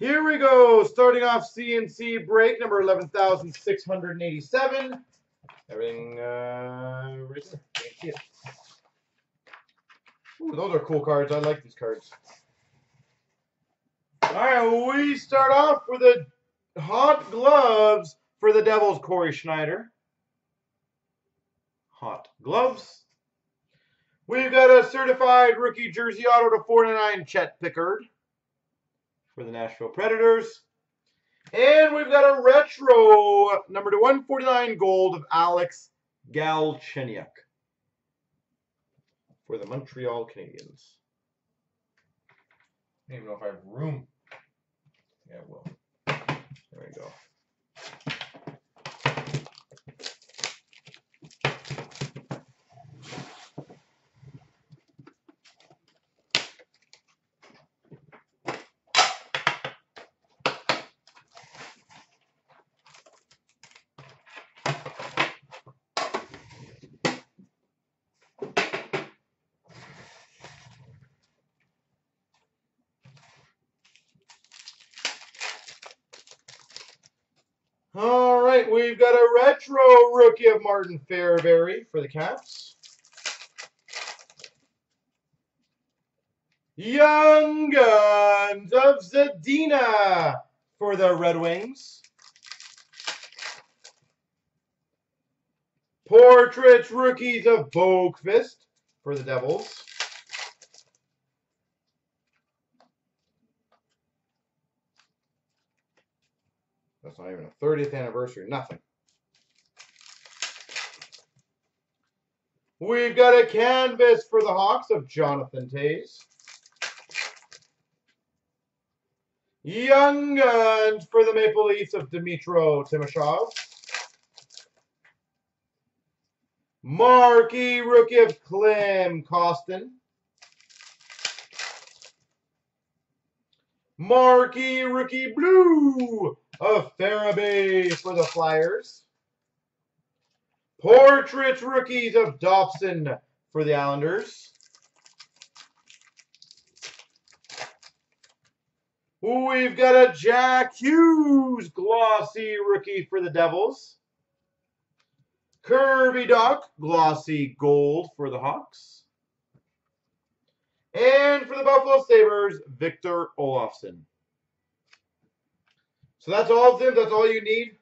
Here we go. Starting off CNC break number 11,687. Everything uh. Ooh, those are cool cards. I like these cards. All right, we start off with the hot gloves for the Devils, Cory Schneider. Hot gloves. We've got a certified rookie jersey auto to 49 Chet Pickard for the Nashville Predators. And we've got a retro number to 149 gold of Alex Galchenyuk for the Montreal Canadiens. I don't even know if I have room. Yeah, I will. There we go. All right, we've got a retro rookie of Martin Fehervary for the Caps. Young Guns of Zadina for the Red Wings. Portraits rookies of Boqvist for the Devils. That's not even a 30th anniversary, nothing. We've got a canvas for the Hawks of Jonathan Toews. Young Guns for the Maple Leafs of Dmytro Timashov. Marquee rookie of Klim Kostin. Marquee rookie blue of Farabee for the Flyers. Portrait rookies of Dobson for the Islanders. We've got a Jack Hughes glossy rookie for the Devils. Kirby Dach glossy gold for the Hawks. And for the Buffalo Sabres, Victor Olofsson. So that's all of them. That's all you need.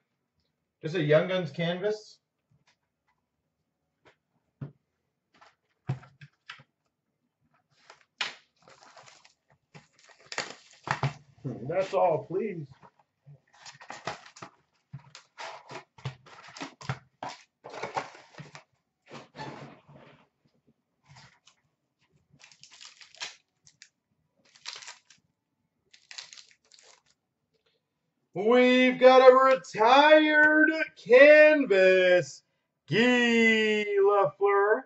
Just a Young Guns canvas. Hmm, that's all, please. We've got a retired canvas, Guy Lafleur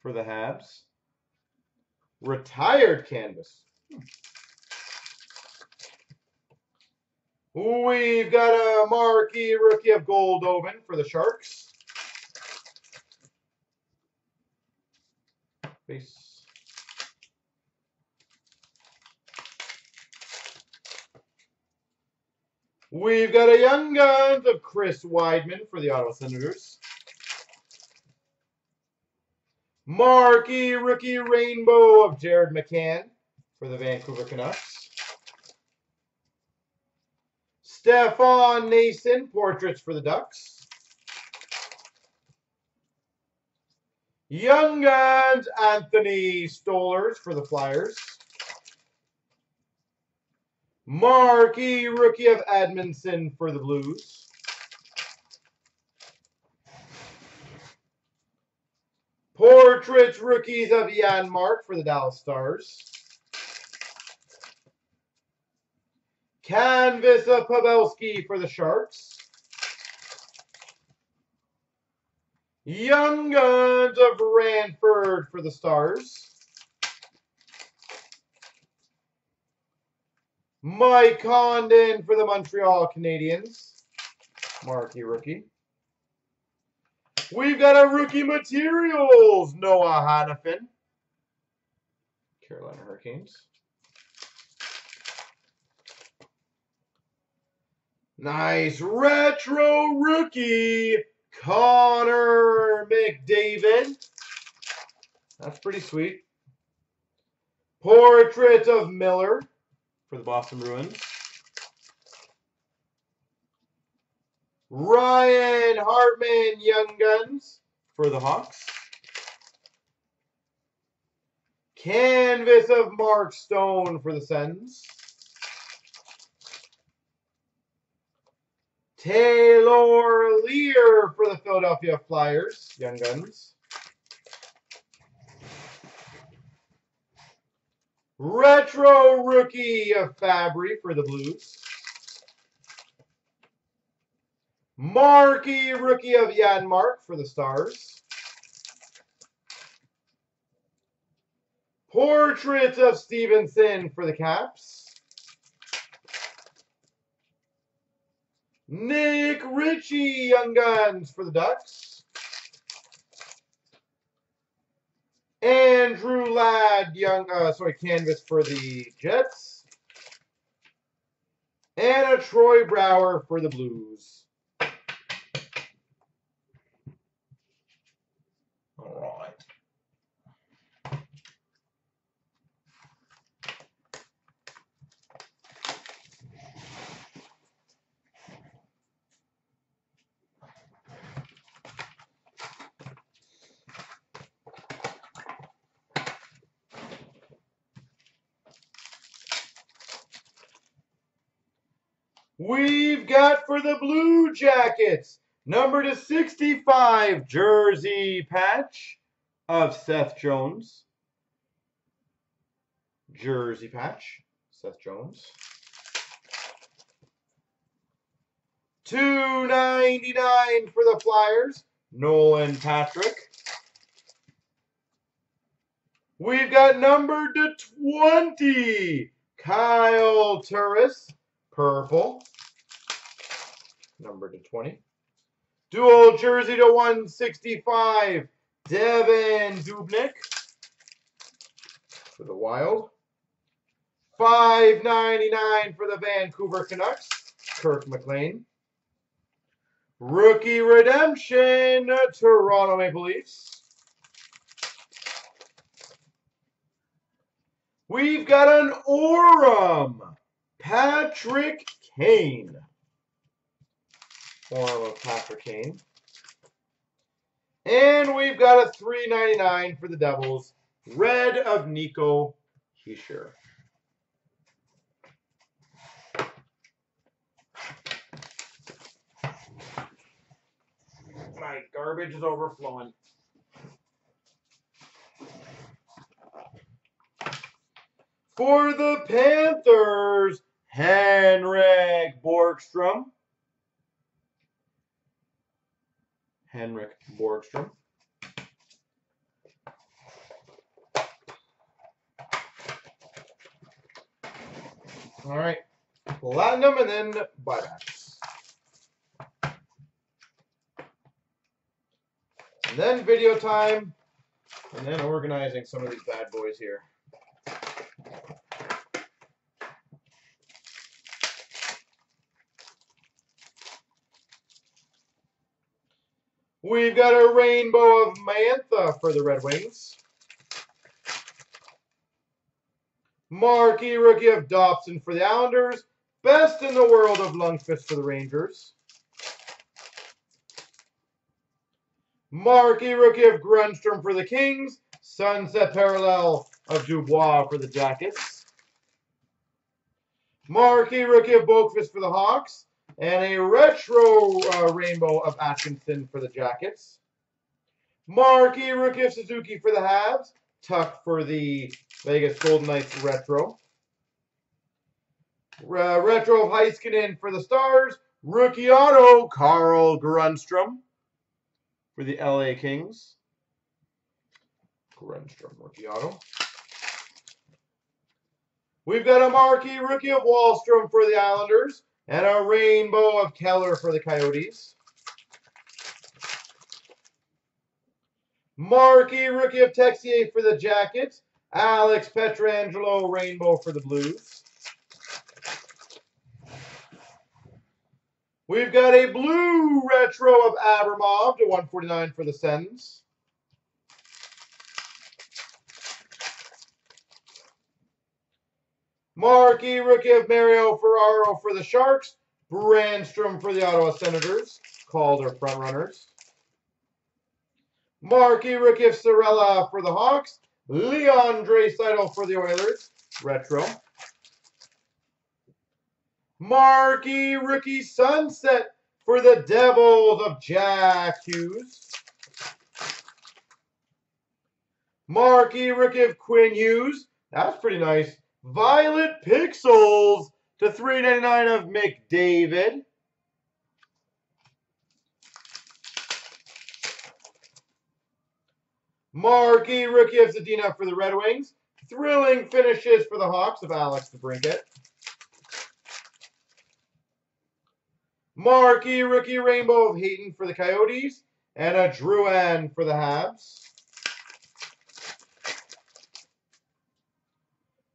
for the Habs. Retired canvas. We've got a marquee rookie of Goldobin for the Sharks. Base. We've got a Young Guns of Chris Wideman for the Ottawa Senators. Marquee Rookie Rainbow of Jared McCann for the Vancouver Canucks. Stefan Noesen Portraits for the Ducks. Young Guns Anthony Stolarz for the Flyers. Marquee rookie of Edmundson for the Blues. Portraits rookies of Janmark for the Dallas Stars. Canvas of Pavelski for the Sharks. Young Guns of Ranford for the Stars. Mike Condon for the Montreal Canadiens. Marquee rookie. We've got a rookie materials, Noah Hanifin. Carolina Hurricanes. Nice retro rookie, Connor McDavid. That's pretty sweet. Portrait of Miller for the Boston Bruins. Ryan Hartman Young Guns for the Hawks. Canvas of Mark Stone for the Sens. Taylor Leier for the Philadelphia Flyers, Young Guns. Retro Rookie of Fabbri for the Blues. Marky Rookie of Janmark for the Stars. Portrait of Stephenson for the Caps. Nick Ritchie Young Guns for the Ducks. Andrew Ladd Young, uh, sorry, Canvas for the Jets. And a Troy Brouwer for the Blues. All right. We've got for the Blue Jackets, number to 65, jersey patch of Seth Jones. Jersey patch, Seth Jones. 299 for the Flyers, Nolan Patrick. We've got number to 20, Kyle Turris, purple. Number to 20. Dual jersey to 165, Devin Dubnyk for the Wild. 5.99 for the Vancouver Canucks, Kirk McLean. Rookie redemption, Toronto Maple Leafs. We've got an Aurum, Patrick Kane. Form of Kane. And we've got a $3.99 for the Devils. Red of Nico Hischier. My garbage is overflowing. For the Panthers, Henrik Borgstrom. Henrik Borgstrom. All right, platinum and then buybacks. And then video time, and then organizing some of these bad boys here. We've got a rainbow of Mantha for the Red Wings. Marquee rookie of Dobson for the Islanders. Best in the world of Lundqvist for the Rangers. Marquee rookie of Grundstrom for the Kings. Sunset parallel of Dubois for the Jackets. Marquee rookie of Boqvist for the Hawks. And a retro uh, rainbow of Atkinson for the Jackets. Marquee rookie of Suzuki for the Habs. Tuch for the Vegas Golden Knights retro. Retro of Heiskanen for the Stars. Rookie auto, Carl Grundstrom for the LA Kings. Grundstrom rookie auto. We've got a marquee rookie of Wahlstrom for the Islanders. And a rainbow of Keller for the Coyotes. Marky, rookie of Texier for the Jackets. Alex Pietrangelo rainbow for the Blues. We've got a blue retro of Abramov to 149 for the Sens. Marquee rookie of Mario Ferraro for the Sharks. Brannstrom for the Ottawa Senators. Calder frontrunners. Marquee rookie of Cirella for the Hawks. Leon Draisaitl for the Oilers. Retro. Marquee rookie sunset for the Devils of Jack Hughes. Marquee rookie of Quinn Hughes. That's pretty nice. Violet Pixels to 399 of McDavid. Marquee rookie of Zadina for the Red Wings. Thrilling finishes for the Hawks of Alex DeBrincat. Marquee rookie rainbow of Hayton for the Coyotes. And a Drouin for the Habs.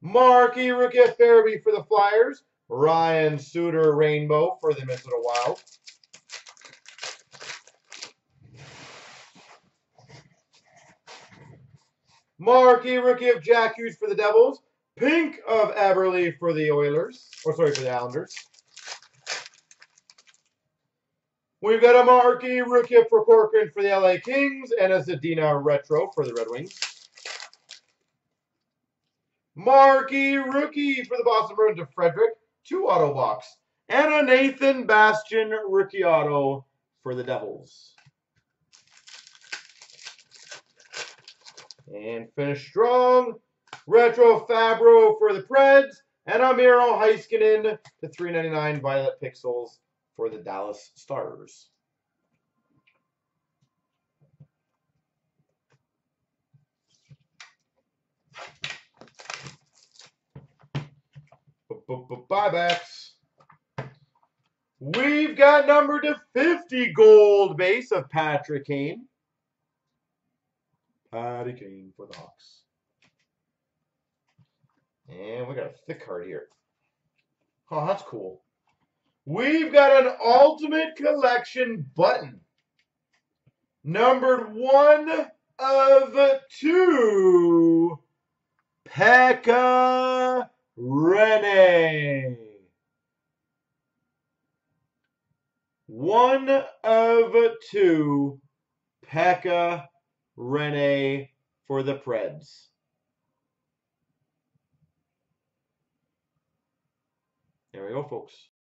Rookie of Farabee for the Flyers. Ryan Suter rainbow for the Minnesota Wild. Marquee rookie of Jack Hughes for the Devils. Pink of Eberle for the Oilers. Or sorry, for the Islanders. We've got a marquee rookie for Corcoran for the LA Kings and a Zadina retro for the Red Wings. Marquee rookie for the Boston Bruins of Frederic, two auto box. And a Nathan Bastian rookie auto for the Devils. And finish strong. Retro Fabbro for the Preds. And Amiro Miro Heiskanen to 399 Violet Pixels for the Dallas Stars. Buybacks. We've got number to 50 gold base of Patrick Kane. Patty Kane for the Hawks. And we got a thick card here. Oh, that's cool. We've got an Ultimate Collection button. Numbered one of two. Pekka Rinne. One of two. Pekka Rinne for the Preds. There we go, folks.